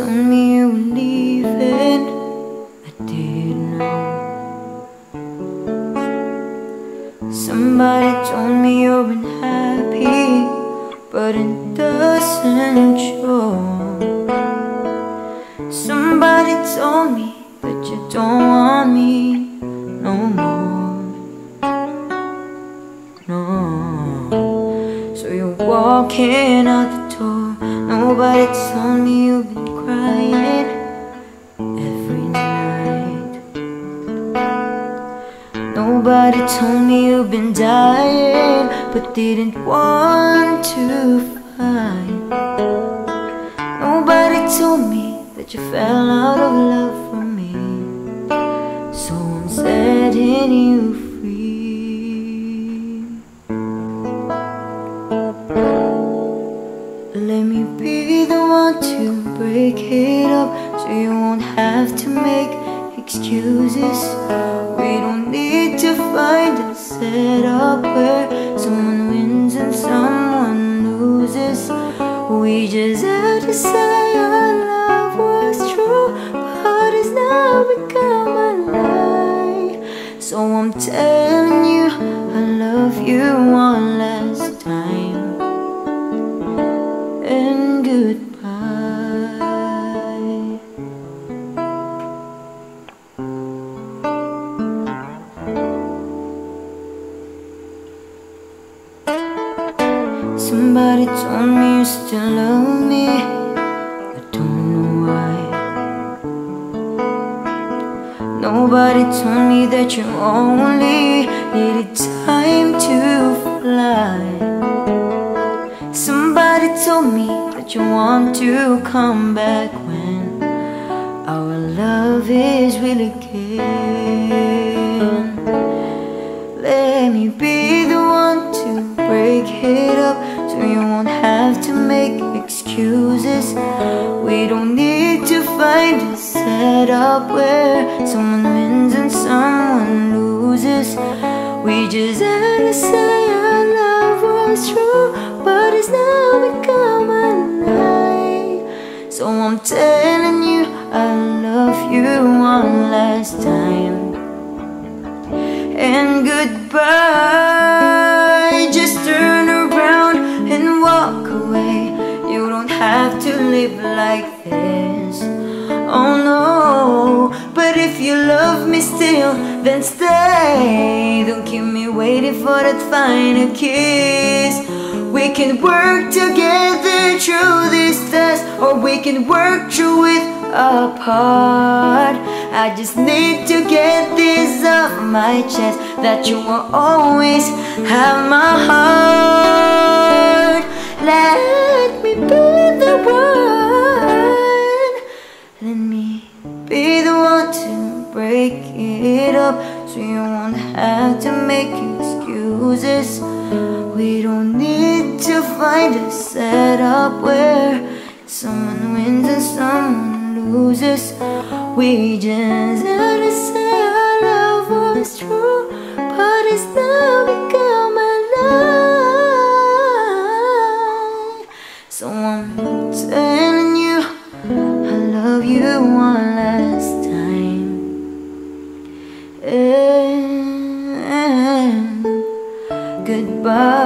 Told me you were leaving. I didn't know. Somebody told me you're unhappy, but it doesn't show. Somebody told me that you don't want me no more. No. So you're walking out the door. Nobody told me you've been Nobody told me you've been dying, but didn't want to find. Nobody told me that you fell out of love for me. So I'm setting you free. Let me be the one to break it up so you won't have to make excuses. We don't need to up where someone wins and someone loses. We just had to say our love was true, but it's now become a lie. So I'm telling you, I love you one last time and goodbye. Somebody told me you still love me. I don't know why. Nobody told me that you only needed time to fly. Somebody told me that you want to come back when our love is really again. Excuses. We don't need to find a setup where someone wins and someone loses. We just had to say our love was true, but it's now become a lie. So I'm telling you, I love you one last time and goodbye. Live like this. Oh no, but if you love me still, then stay. Don't keep me waiting for that final kiss. We can work together through this test, or we can work through it apart. I just need to get this off my chest that you will always have my heart. So you won't have to make excuses. We don't need to find a setup where someone wins and someone loses. We just had to say our love was true, but it's now and goodbye.